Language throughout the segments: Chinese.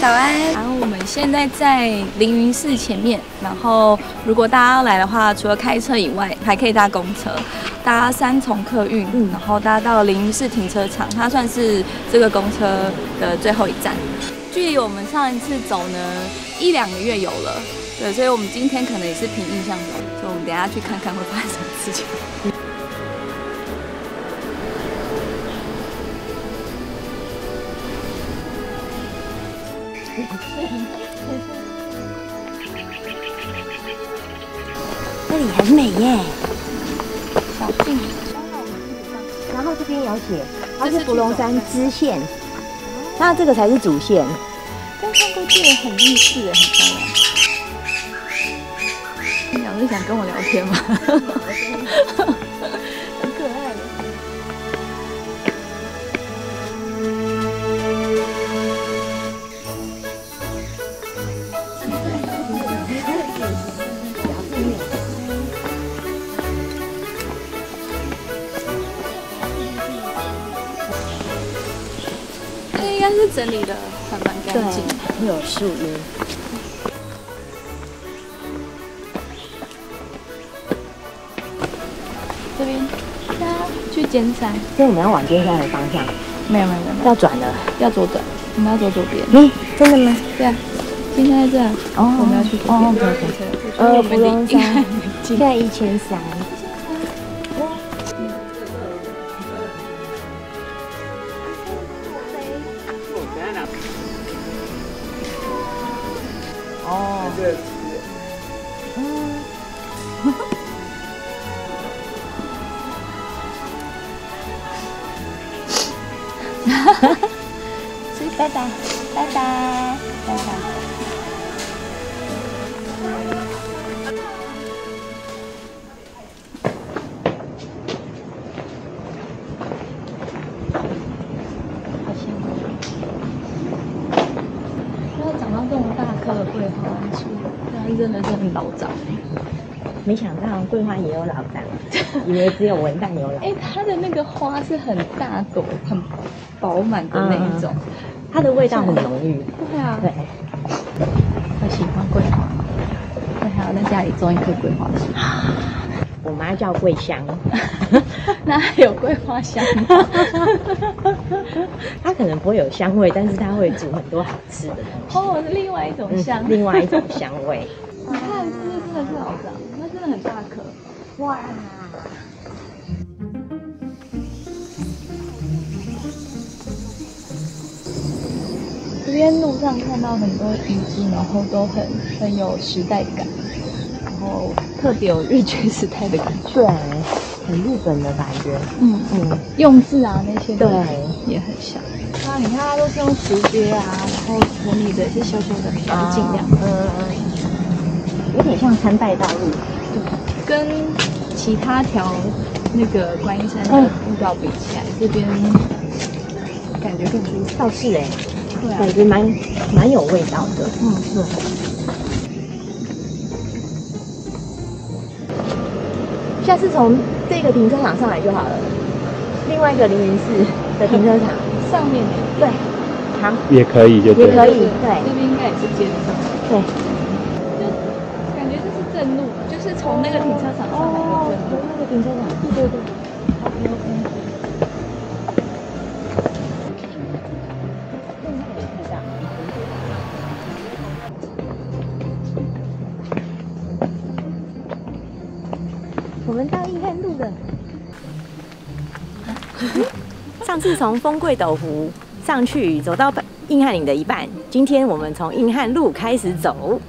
早安。然后我们现在在凌云寺前面，然后如果大家要来的话，除了开车以外，还可以搭公车，搭三重客运，嗯然后搭到凌云寺停车场，它算是这个公车的最后一站。距离我们上一次走呢一两个月有了，对，所以我们今天可能也是凭印象走，所以我们等下去看看会发生什么事情。这里很美耶，小径，然后这边有写它是芙蓉山支线，那这个才是主线。但看过去也很励志，很漂亮。你想是想跟我聊天吗？该是整理的还蛮干净的。会有树荫。这边，大家去尖山。所以我们要往尖山的方向，没有没有没有，要转了。要左转，我们要走左边。嗯，真的吗？对啊，尖山在这啊，哦我们要去左边。哦，OK OK。呃，呃，我芙蓉们离应该山。现在一千三。哦，嗯，所以拜拜，拜拜，拜拜。老长。没想到桂花也有老长，以为只有文旦有老哎、。它的那个花是很大朵、很饱满的那一种。它的味道很浓郁。对啊，对，我喜欢桂花。对，还要在家里种一棵桂花树。我妈叫桂香，那还有桂花香吗？它可能不会有香味，但是它会煮很多好吃的东西。哦，是另外一种香。另外一种香味。你看，这个真的是老长，它真的很大颗。哇！这边路上看到很多遗迹，然后都很很有时代感，然后特别有日据时代的感觉。对，很日本的感觉。嗯，嗯，用字啊那些都对也很像。啊，你看它都是用石阶啊，然后整理的一些修修的尽量。嗯，有点像参拜道路。跟其他条那个观音山的步道比起来，这边感觉更舒服。倒是哎，对啊感，觉蛮蛮有味道的。嗯，是，下次从这个停车场上来就好了。另外一个凌云寺的停车场，上面的对，好，也可以，就。也可以，对这边应该也是接得上，对。正路，就是从那个停车场上来的正路。那个停车场，对对对。我们到硬汉路了。上次从丰贵斗湖上去，走到硬汉岭的一半，今天我们从硬汉路开始走。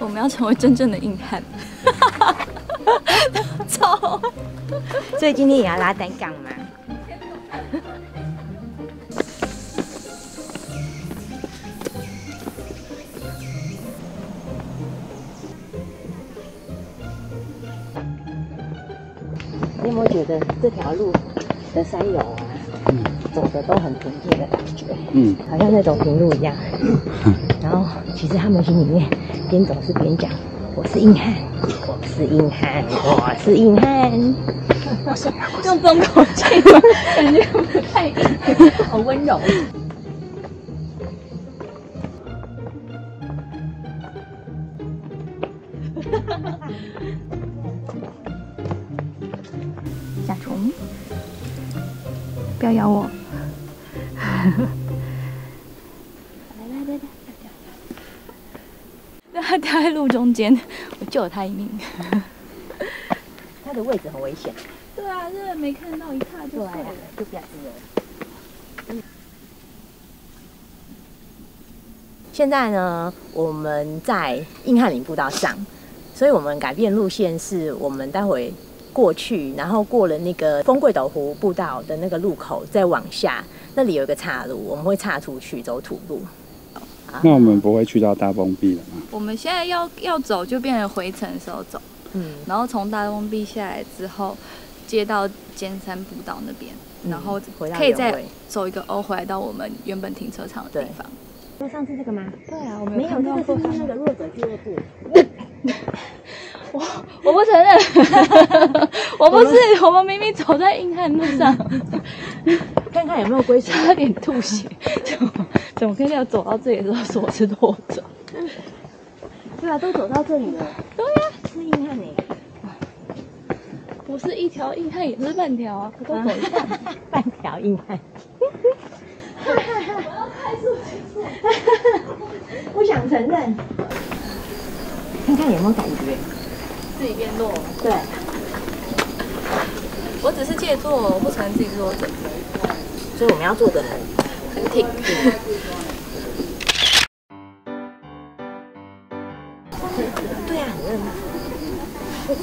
我们要成为真正的硬汉。走！所以今天也要拉单杠吗？你有没有觉得这条路的山友啊，嗯走的都很平静的感觉，嗯，好像在走平路一样。然后其实他们心里面边走是边讲：“我是硬汉，我是硬汉，我是硬汉。”用这种口气吗？感觉不太硬，好温柔。不要咬我。来来来来，让它掉在路中间，我救了它一命。它的位置很危险。对啊，这没看到一踏就碎了。就不要了。现在呢，我们在硬汉岭步道上，所以我们改变路线，是我们待会过去，然后过了那个丰贵斗湖步道的那个路口，再往下，那里有一个岔路，我们会岔出去走土路。那我们不会去到大崩壁了吗？我们现在要要走，就变成回程的时候走，嗯，然后从大东壁下来之后，接到尖山步道那边，然后回到可以再走一个 O 回来到我们原本停车场的地方。那上次这个吗？对啊，我没有，这个是那个弱者俱乐部。我 我不承认，我不是，我们明明走在硬汉路上，看看有没有归属。差点吐血，怎么怎么可以要走到这里的时候说我是弱者？对啊，都走到这里了。对呀、是硬汉呢。不是一条硬汉也是半条啊，我都走一半。半条硬汉。不想承认。看看有没有感觉？自己变弱，对，我只是借坐，我不承认自己是弱者，所以我们要做的很很挺。对啊，很热闹。是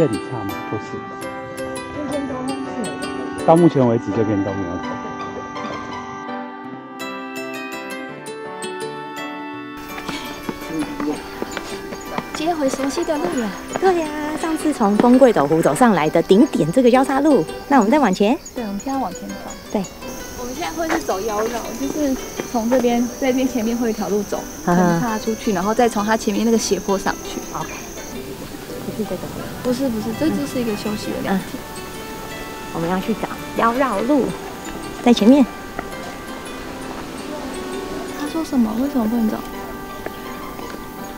这里差吗？不是，这边都是到目前为止这边都没有走。接回熟悉的路了。对呀、上次从丰贵斗湖走上来的顶点这个交叉路，那我们再往前。对，我们现在往前走。对，我们现在会是走腰绕，就是从这边这边前面会有一条路走，嗯横踏出去，然后再从它前面那个斜坡上去。OK，不是这个，不是不是，这就是一个休息的凉亭。我们要去找妖绕路，在前面。他说什么？为什么不能走？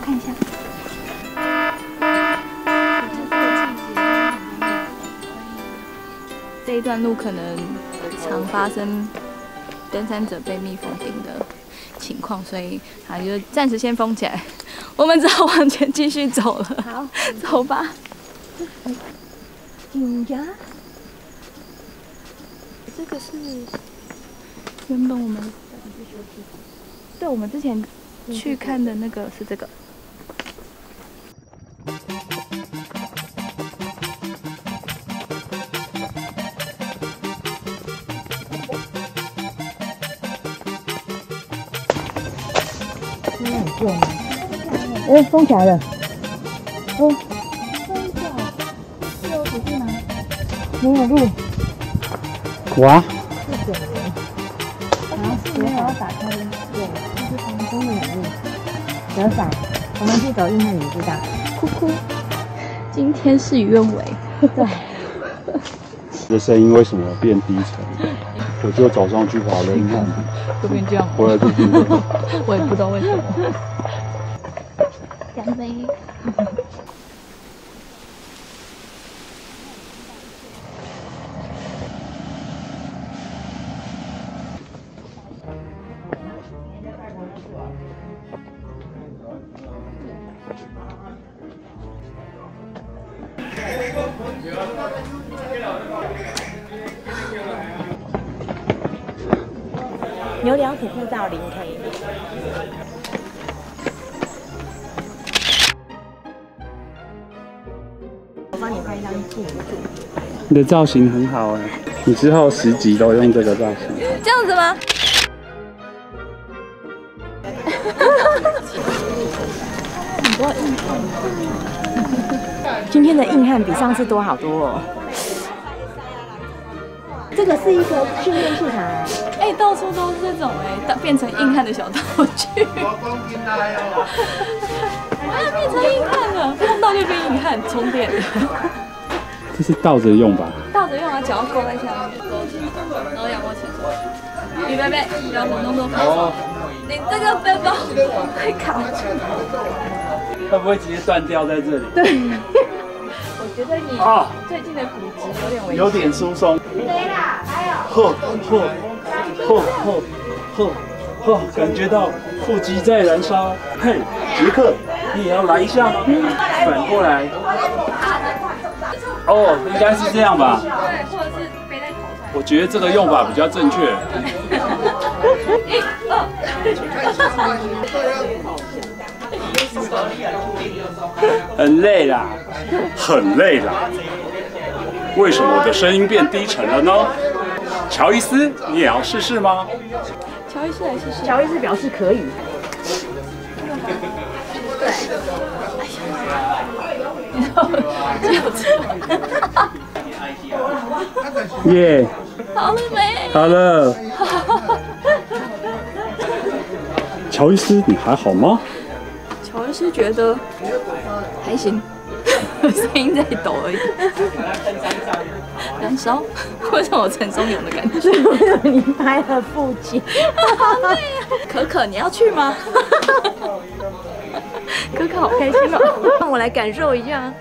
看一下。这一段路可能常发生登山者被蜜蜂叮的情况，所以他就暂时先封起来。我们只好往前继续走了。好，走吧。这个是原本我们对，我们之前去看的那个是这个。哎，封起来了。哦，这有不是吗？没有路。哇，是水源。然后是没有要打开的。对，这是防风的路。折伞，我们去走硬汉岭步道。哭哭。今天事与愿违。对，你的声音为什么变低沉？我就早上去跑了，你看，就变这样。我也不知道为什么。牛寮土步道零 K。我帮你拍一张镜子。你的造型很好哎，你之后十集都用这个造型。这样子吗？很多硬今天的硬汉比上次多好多哦。这个是一个训练器材，哎、到处都是这种哎、到变成硬汉的小道具。我要变成硬汉了，碰到就变硬汉，充电。这是倒着用吧？倒着着用啊，脚要勾在下面，勾起，然后仰卧起坐。预备备，腰部动作放松。你这个背包会卡住。会不会直接断掉在这里？对，我觉得你啊最近的骨质有点危险。有点疏松。对啦，还有。呵呵呵呵呵呵，感觉到腹肌在燃烧。嘿，杰克，你也要来一下吗？反过来。哦，应该是这样吧。对，或者是背在头上。我觉得这个用法比较正确。一二。很累啦，很累啦。为什么我的声音变低沉了呢？乔伊斯，你也要试试吗？乔伊斯来试试。乔伊斯表示可以。耶、好了没？好了。乔伊斯，你还好吗？乔伊斯觉得还行，声音在抖而已。燃烧？为什么我陈松勇的感觉？你拍了腹肌，可可，你要去吗？可可好开心哦！让我来感受一下。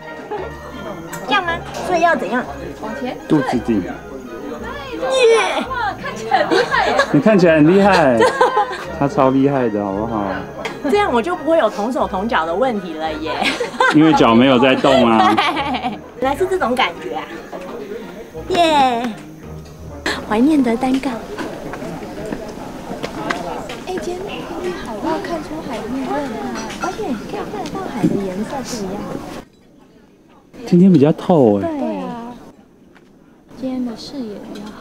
这样吗？所以要怎样？往前。肚子顶。耶！哇，看起来很厉害耶！你看起来很厉害，他超厉害的，好不好？这样我就不会有同手同脚的问题了耶。因为脚没有在动啊。原来是这种感觉啊！耶！怀念的单杠。哎，今天天气好到看出海的很好，而且可以看得到海的颜色不一样。今天比较透哎。对啊，今天的视野比较好。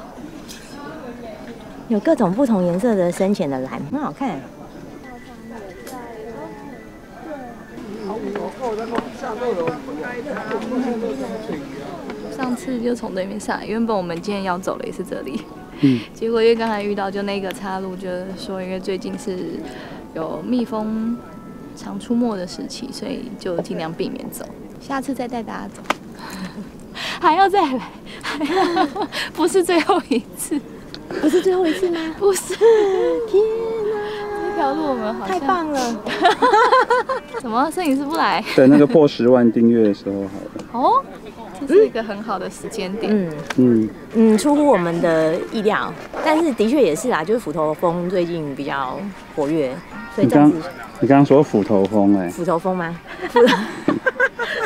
有各种不同颜色的深浅的蓝，很好看。上次就从对面上来，原本我们今天要走的也是这里，嗯，结果因为刚才遇到就那个岔路，就是说因为最近是有蜜蜂常出没的时期，所以就尽量避免走，下次再带大家走，还要再来，还 要不是最后一次，不是最后一次吗？不是，天这条路我们好哪，像太棒了！什么摄影师不来？等那个破十万订阅的时候好了。哦，这是一个很好的时间点。嗯。嗯，嗯，出乎我们的意料，但是的确也是啦，就是斧头风最近比较活跃，所以你刚暂时你刚刚说斧头风哎、斧头风吗？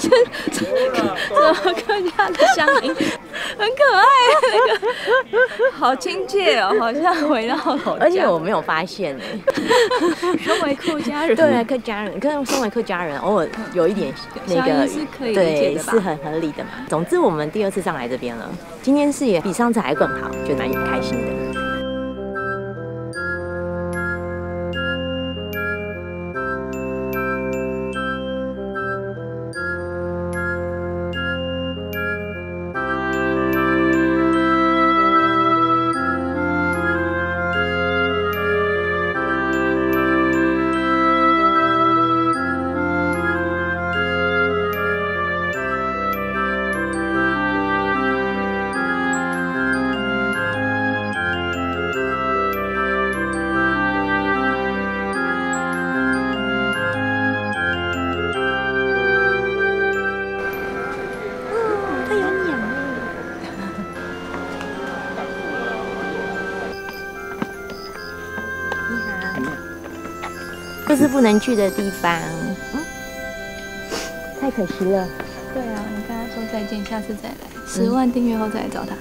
什么客家的乡音，很可爱，那个好亲切哦，好像回到老家。而且我没有发现哎、身为客家人，对啊，客家人，跟身为客家人，偶尔有一点那个是可以对，的是很合理的嘛。总之，我们第二次上来这边了，今天视野比上次还更好，就蛮开心的。这是不能去的地方，嗯，太可惜了。对啊，你跟他说再见，下次再来，十万订阅后再来找他。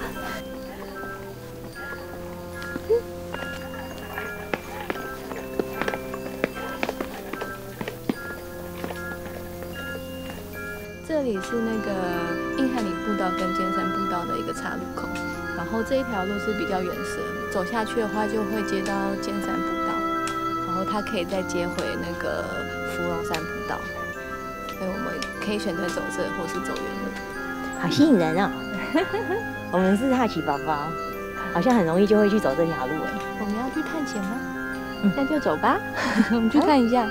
这里是那个硬汉里步道跟尖山步道的一个岔路口，然后这一条路是比较原始，走下去的话就会接到尖山步它可以再接回那个芙蓉山步道，所以我们可以选择走这或是走原路。好吸引人哦！我们是好奇宝宝，好像很容易就会去走这条路哎。我们要去探险吗？嗯那就走吧，我们去看一下。直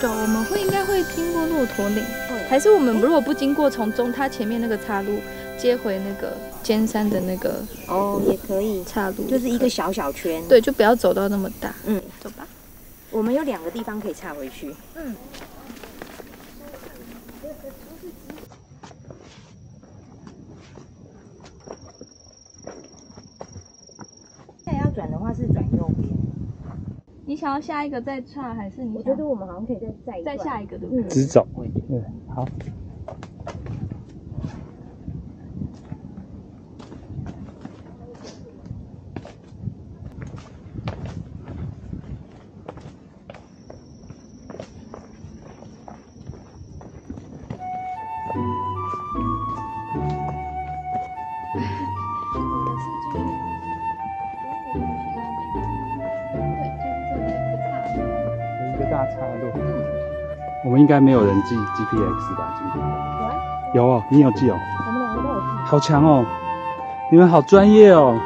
走，我们会应该会经过骆驼岭，还是我们如果不经过从中它前面那个岔路接回那个尖山的那个哦，也可以，岔路，就是一个小小圈。，对，就不要走到那么大。嗯，走吧。我们有两个地方可以岔回去。嗯。现在要转的话是转右边，你想要下一个再唱，还是你我觉得我们好像可以再再再下一个对不对？嗯直走。对，好。大岔路，我们应该没有人记 GPX 吧？今天有哦，你有记哦，我们两个都有记。好强哦！你们好专业哦。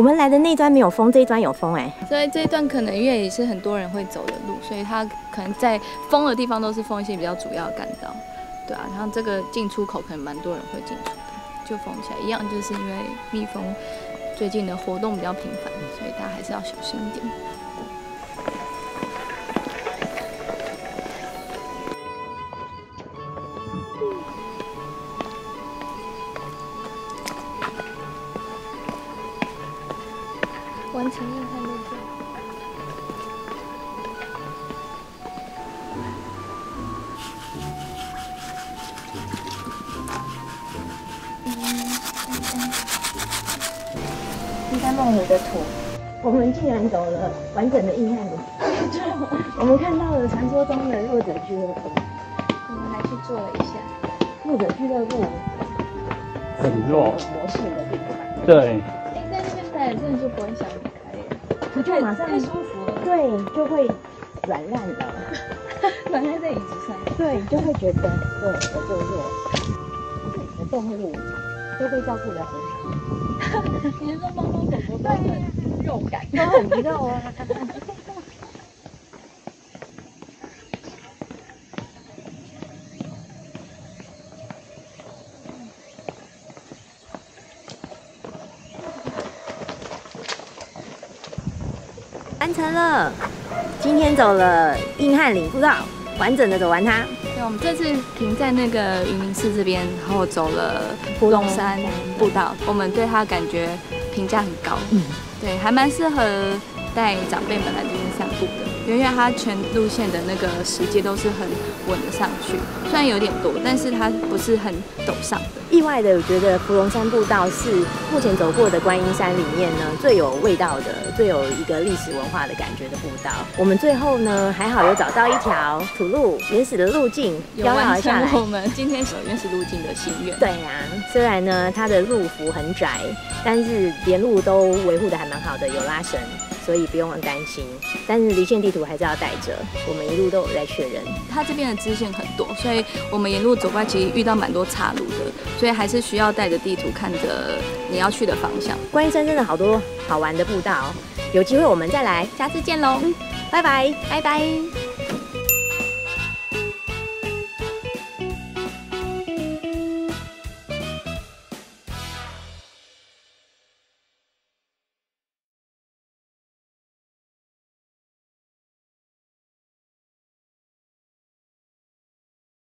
我们来的那端没有封，这一端有风哎、所以这一段可能因为也是很多人会走的路，所以它可能在封的地方都是封一些比较主要的干道，对啊，然后这个进出口可能蛮多人会进出的，就封起来。一样就是因为蜜蜂最近的活动比较频繁，所以大家还是要小心一点。完成硬汉路线。青山梦湖的土，我们竟然走了完整的硬汉路，我们看到了传说中的弱者俱乐部。我们还去做了一下，弱者俱乐部很弱有，魔性的地方，对，哎，在那边待着真的就不会想不就马上太舒服了，对就会软烂了，软烂在椅子上。对就会觉得对我就弱，我动物都被照顾得很好，你是说猫猫狗狗都很肉感？都很肉啊。完成了，今天走了硬汉岭步道，完整的走完它。对，我们这次停在那个云林寺这边，然后走了芙蓉龙山步道，我们对它感觉评价很高。嗯对，还蛮适合带长辈们来这边散步的，因为它全路线的那个石阶都是很稳的上去，虽然有点多，但是它不是很陡上的。意外的，我觉得芙蓉山步道是目前走过的观音山里面呢最有味道的、最有一个历史文化的感觉的步道。我们最后呢还好有找到一条土路原始的路径，有完。成我们今天走原始路径的心愿。对呀、虽然呢它的路幅很窄，但是连路都维护的还蛮好的，有拉绳，所以不用很担心。但是离线地图还是要带着，我们一路都有在确认。它这边的支线很多，所以我们沿路走过来其实遇到蛮多岔路的，所以还是需要带着地图看着你要去的方向。观音山真的好多好玩的步道，有机会我们再来，下次见喽，拜拜。拜拜。